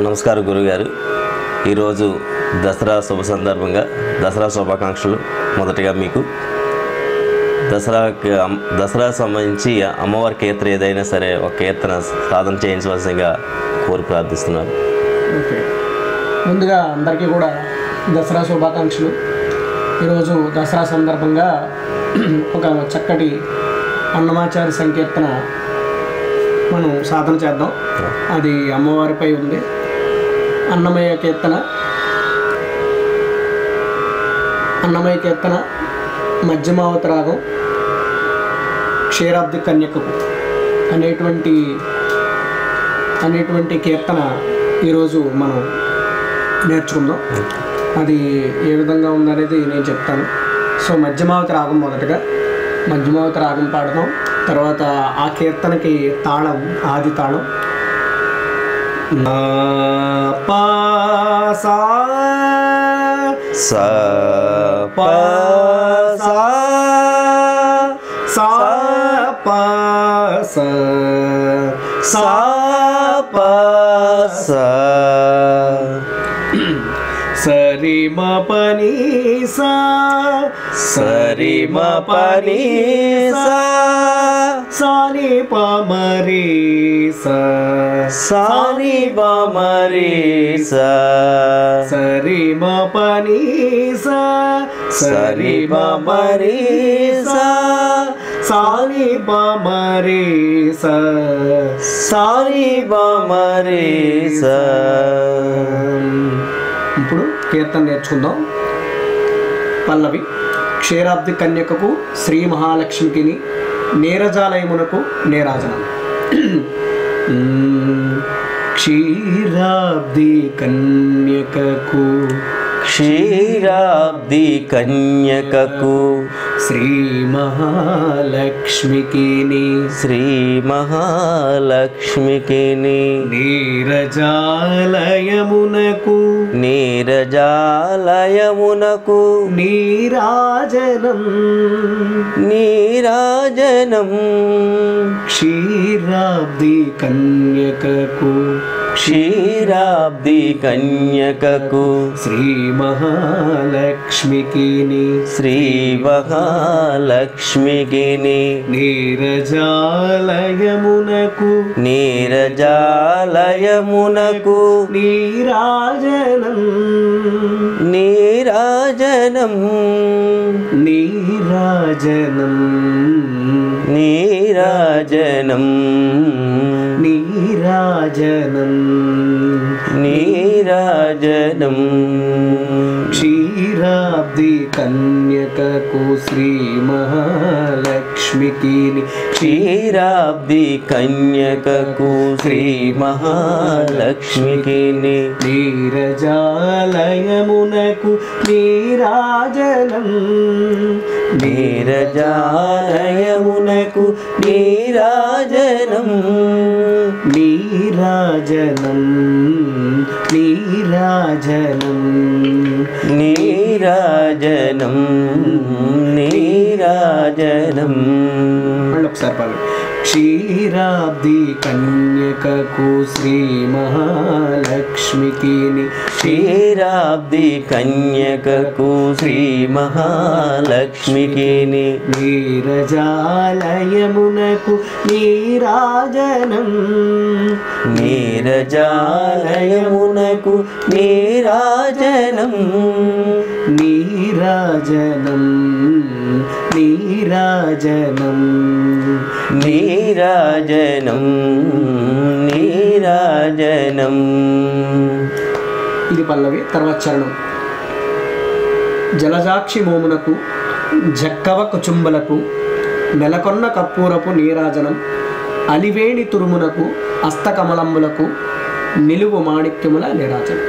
నమస్కారం గురుగారు. ఈరోజు దసరా శుభ సందర్భంగా దసరా శుభాకాంక్షలు మొదటగా మీకు. దసరాకి అమ్- దసరా సంబంధించి అమ్మవారి కీర్తన ఏదైనా సరే ఒక కీర్తన సాధన చేయించవలసిందిగా కోరి ప్రార్థిస్తున్నాను. ఓకే. ముందుగా అందరికీ కూడా దసరా శుభాకాంక్షలు. ఈరోజు దసరా సందర్భంగా ఒక చక్కటి అన్నమాచారి సంకీర్తన మనం సాధన చేద్దాం. అది అమ్మవారిపై ఉంది. అన్నమయ్య కీర్తన. అన్నమయ్య కీర్తన మధ్యమావతి రాగం క్షీరాబ్ది కన్యకకు అనేటువంటి అనేటువంటి కీర్తన ఈరోజు మనం నేర్చుకుందాం. అది ఏ విధంగా ఉందనేది నేను చెప్తాను. సో మధ్యమావతి రాగం మొదటగా. మధ్యమావతి రాగం పాడదాం. తర్వాత ఆ కీర్తనకి తాళం ఆది తాళం. నా పా సా స ప సా సా పా సా సా ప స సరి మ పని సా సరి మ పని సా సాని ప మరి సా సాని బ మరి సా సరి మ పని సరి బ మరి సా సాని ప మరి సా సాని బ మరి సా ఇప్పుడు కీర్తన నేర్చుకుందాం. పల్లవి క్షీరాబ్ది కన్యకకు శ్రీ మహాలక్ష్మికిని నీరజాలయమునకు నీరాజనం. क्षीराब्धिकन्यकको క్షీరాబ్ది కన్యకకు. శ్రీ మహాలక్ష్మికిని. శ్రీ మహాలక్ష్మికిని. నీరజాలయమునకు. నీరజాలయమునకు. నీరాజనం. నీరాజనం. క్షీరాబ్ది కన్యకకు. క్షీరాబ్ది కన్యకకు శ్రీ మహాలక్ష్మికిని శ్రీ మహాలక్ష్మికిని నీరజాలయమునకు నీరజాలయమునకు నీరాజనం నీరాజనం నీరాజనం నీరాజనం నీరాజనం नीराजनं क्षीराब्धि कन्यककोश्री महालक्ष्मीकीनि क्षीराब्धि नीरजालयमुनकु महलक्ष्मीकीनि धीरजालयमुनकु नीराजनम्। శ్రీ మహాలక్ష్మికి నీరజాలయమునకు నీరాజనం నీరజాలయమునకు నీరాజనం क्षीराब्दि कन्यककुश्री महलक्ष्मिकेनि नीरजालयमुनकु नीराजनं नीरजालयमुनकु नीराजनं नीराजनम् నీరాజనం. నీరాజనం నీరాజనం. ఇది పల్లవి తర్వాత చరణం. జలజాక్షి మోమునకు జక్కవ కుచుంబలకు నెలకొన్న కప్పూరపు నీరాజనం అలివేణి తురుమునకు అస్తకమలంబులకు నిలువు మాణిక్యముల నీరాజనం.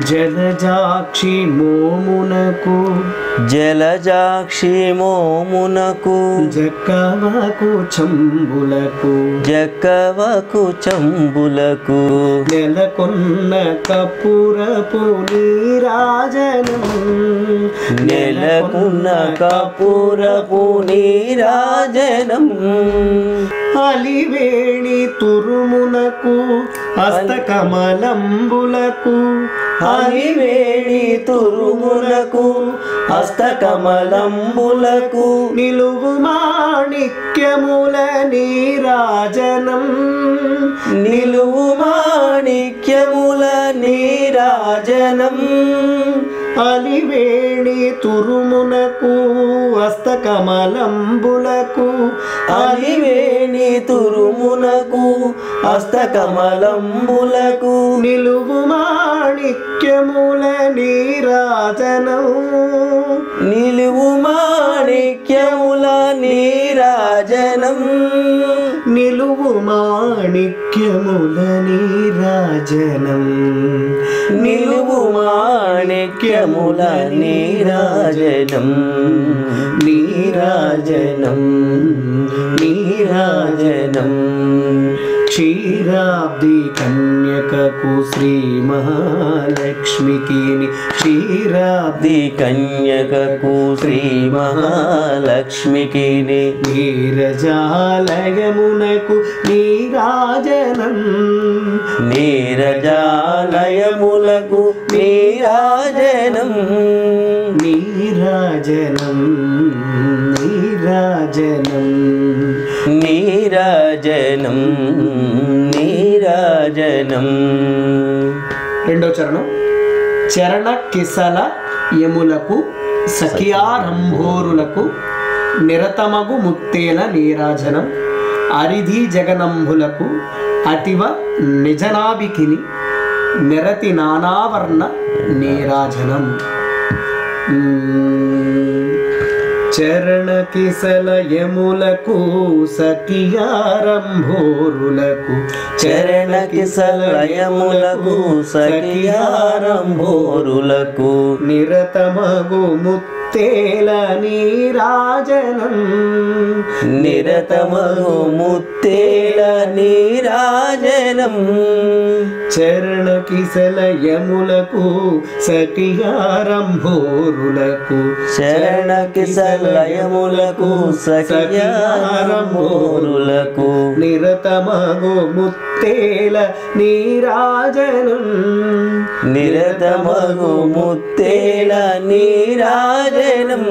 జలజాక్షి మోమునకు జలజాక్షి మోమునకు జక్కవకు చంబులకు జక్కవకు చంబులకు. నెలకొన్న కపురపు నీరాజనం నెలకున్న కపూరపు నీరాజనం. అలివేణి తురుమునకు హస్తకమలంబులకు అలివేణి తురుములకు హస్తకమలంబులకు నిలువు మాణిక్యముల నీరాజనం. నిలువు మాణిక్యముల నీరాజనం. అలివేణి తురుమునకు హస్తకమలంబులకు అలివేణి తురుమునకు హస్తకమలంబులకు నిలువు మాణిక్యముల నీరాజనం. నిలువు మాణిక్యముల నీరాజనం. నిలువు మాణిక్యముల నీరాజనం. మాణిక్యముల నీరాజనం నీరాజనం నీరాజనం క్షీరాబ్ది కన్యకకు శ్రీ మహాలక్ష్మికి క్షీరాబ్ది కన్యకకు శ్రీ మహాలక్ష్మికి నీరజాలయమునకు నీరాజనం నీరజాలయములకు నీరాజనం నీరాజనం నీరాజనం నీరాజనం భజనం రెండో చరణం. చరణ కిసల యములకు సఖియారంభోరులకు నిరతమగు ముక్తేల నీరాజనం అరిధి జగనంభులకు అతివ నిజనాభికిని నిరతి నానావర్ణ నీరాజనం. చరణ కిసల యములకు సఖియారంభోరులకు చరణ కిసలయములకు సఖియారంభోరులకు నిరతమగు ముత్తేల నీరాజనం. నిరతమగు ముత్తేల నీరాజనం. చరణ కిసల యములకు సఖియారంభోరులకు. శరణ కిసలయములకు సఖియారంభోరులకు. నిరతమగు ముత్తేల నీరాజనం. నిరతమగు ముత్తేల నీరాజనం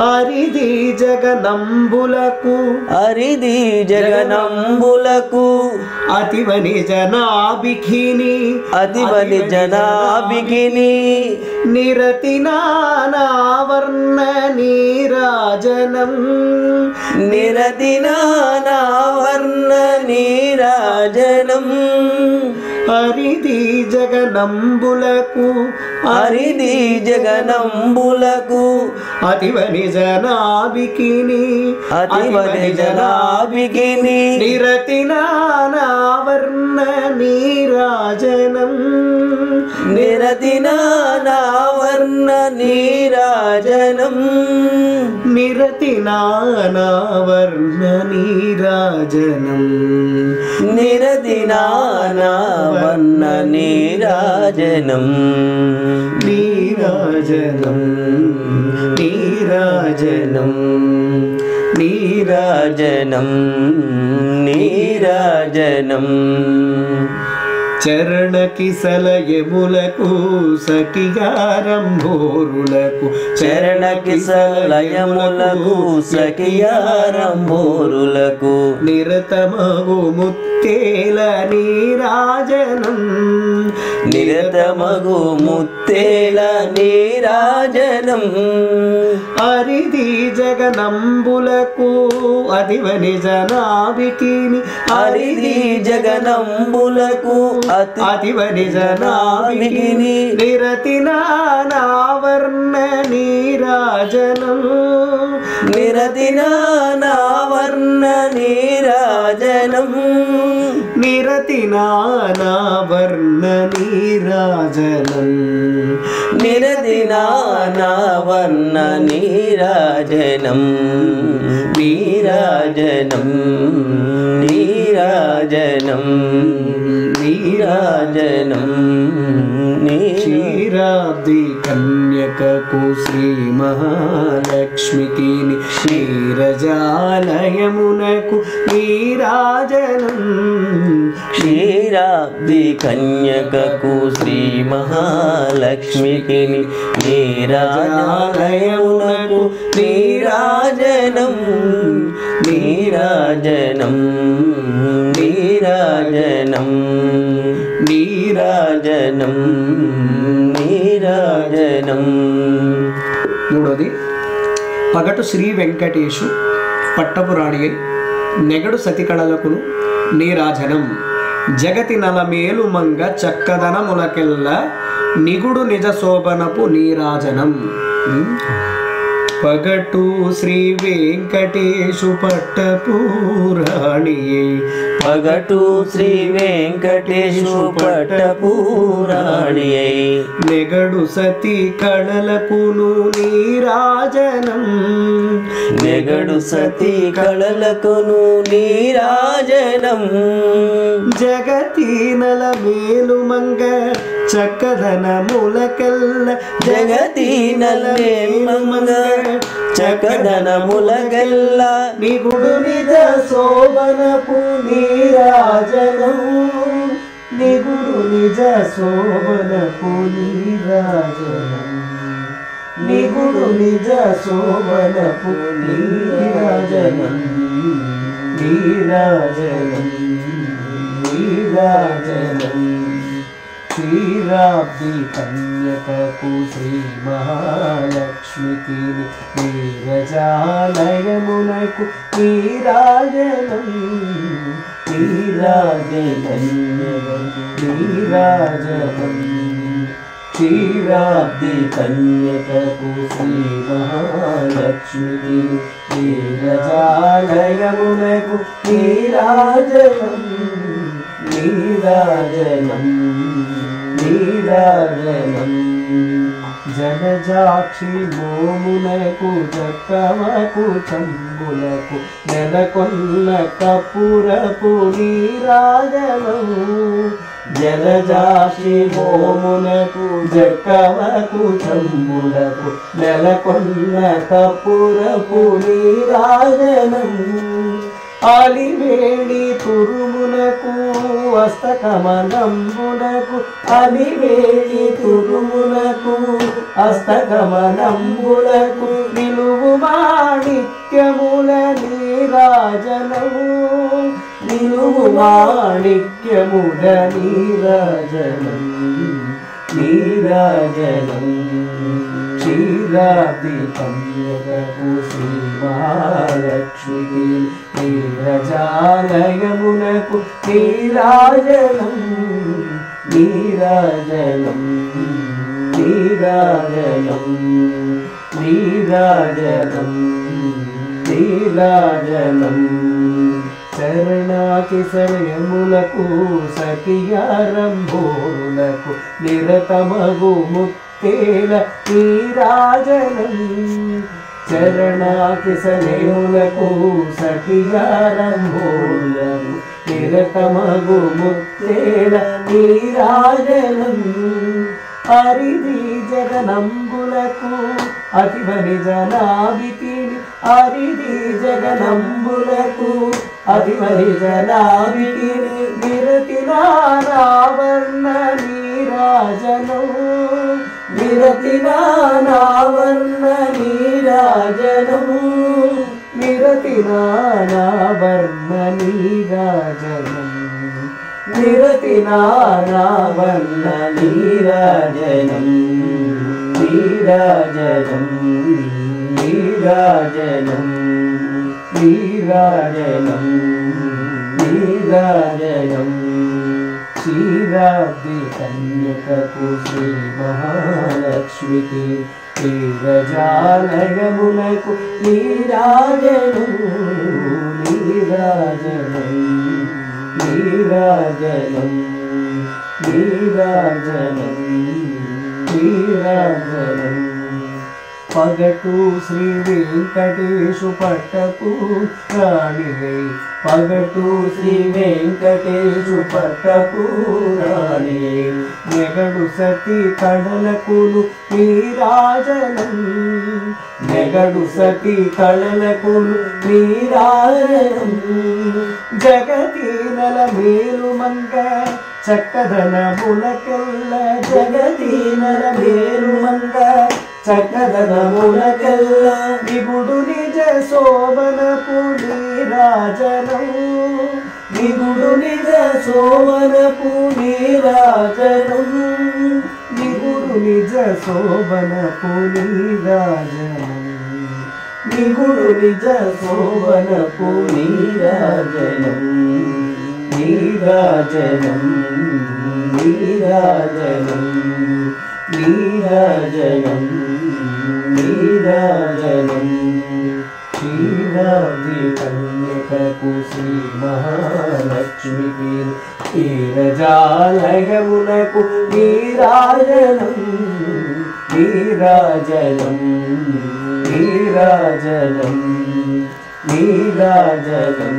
అరిది జగనంబులకు అరిది జగనంబులకు అతివని జనాభిఖిని. అతివని జనాభిగిని నిరతి నానావర్ణ నీరాజనం. నిరతి నానావర్ణ నీరాజనం. హరిది జగనంబులకు అరిది జగనంబులకు అతివని జనాభికిని అతివని జనాభిగిని నిరతి నానావర్ణ నీరాజనం. నిరతి నానావర్ణ నీరాజనం నిరతి నానావర్ణ నీరాజనం నిరతి నానావర్ణ నీరాజనం నీరాజనం నీరాజనం నీరాజనం నీరాజనం చరణ కిసల యములకు సఖియారంభోరులకు. చరణ కిసలయములకు సఖియారంభోరులకు. నిరతమగు ముత్తేల నీరాజనం. నిరతమగు ముత్తేల నీరాజనం. అరిది జగనంబులకు అదివని జనాభికిని. అరిది జగనంబులకు అతి అతివని జనాభికిని నాభికిని నిరతి నావర్ణ నీరాజనం నిరతి నావర్ణ నీరాజనం నిరతి నావర్ణ నీరాజనం నిరతి నావర్ణ వర్ణ నీరాజనం నీరాజనం నీరాజనం నీరా క్షీరాబ్ది కన్యకకు శ్రీ మహాలక్ష్మికి క్షీరజాలయమునకు నీరాజనం క్షీరాబ్ది కన్యకకు శ్రీ మహాలక్ష్మికి నీరాజనాలయమునకు నీరాజనం నీరాజనం నీరాజనం నీరాజనం నీరాజనం. మూడోది పగటు శ్రీ వెంకటేశు పట్టపురాణి నెగడు సతికళలకును నీరాజనం. జగతి నలమేలు మంగ చక్కదనములకెల్ల నిగుడు నిజ శోభనపు నీరాజనం. పగటు శ్రీ వెంకటేశు పట్టపురాణి పగటు శ్రీ వెంకటేశు పట్టపురాణి నెగడు సతి కళలకును నీరాజనం. నెగడు సతీ కళలకును నీరాజనం. జగతి నల మేలు మంగ చక్కదనములకెల్ల జగతి నల్లే మంగ నిగుడు నిజ శోభనపు నీరాజనం. నిగుడు నిజ శోభనపు నీరాజనం. నిగుడు నిజ శోభనపు నీరాజనం. నీరాజనం నీరాజనం. క్షీరాబ్ది కన్యకకు శ్రీ మహాలక్ష్మికి నీరజాలయమునకు నీరాజనం నీరాజనం నీరాజనం క్షీరాబ్ది కన్యకకు శ్రీ మహాలక్ష్మికి నీరజాలయమునకు నీరాజనం నీరాజనం. నీరాజనం జనజాక్షి మోమునకు చక్కమకు చంబులకు నెలకొన్న కపురపు నీరాజనం. జలజాక్షి మోమునకు జక్కవకు చంబులకు నెలకొన్న కపురపు నీరాజనం. అలివేణి తురుమునకు అస్తకమలంబునకు అలివేణి తురుమునకు అస్తకమలంబునకు నిలువు మాణిక్యముల నీరాజనము. నిలువు మాణిక్యముల నీరాజనం నీరాజనం క్షీరాబ్ది కన్యకకు శ్రీ మహాలక్ష్మికి నీరజాలయమునకు నీరాజనం నీరాజనం నీరాజనం నీరాజనం నీరాజనం శరణాకి శరయములకు సఖియారంభోరులకు నిరతమగు ముక్తేల నీరాజనం చరణాకి శరయములకు సఖియారంభోరులకు నిరతమగు ముక్తేల నీరాజనం హరిది జగనంబులకు అతివని జనాభితిని హరిది జగనంబులకు అతివని జనాభితిని విరతి నారావర్ణ నీరాజనం విరతి నారావర్ణ నీరాజనం విరతి నారావర్ణ నీరాజనం నిరతి నారావర్ణ నీరాజనం నీరాజనం నీరాజనం నీరాజనం నీరాజనం క్షీరాబ్ది కన్యకకు శ్రీ మహాలక్ష్మికి నీరజాలయమునకు నీరాజనం నీరాజనం నీరాజనం నీరాజనం నీరాజనం పగటు శ్రీ వెంకటేశు పట్టపు రాణి పగటు శ్రీ వెంకటేశు పట్టపు రాణి నెగడు సతి కడలకులు నీరాజనం. నెగడు సతి కళలకులు నీరాజనం. జగతి నల మేలు మంగ చక్కదన బులకెల్ల జగతి నల మేలు మంగ చక్కదనములకెల్ల విగుడు నిజ శోభనపు నీరాజనం. విగుడు నిజ శోభనపు నీరాజనం. విగుడు నిజ శోభనపు నీరాజనం. నిగుడు నిజ శోభనపు నీరాజనం. నీరాజనం నీరాజనం. मीराजनं मीराजनं श्रीराधिकन्यककुसीमहालक्ष्मीपि ीरजालयमुनकु वीराजनं वीराजनं वीराजनं वीराजनं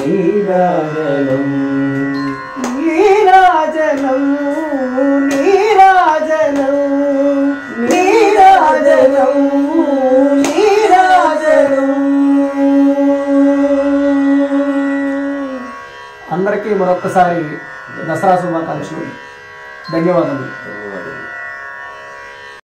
वीराजनं वीराजनम्। అందరికీ మరొక్కసారి దసరా శుభాకాంక్షలు. ధన్యవాదములు.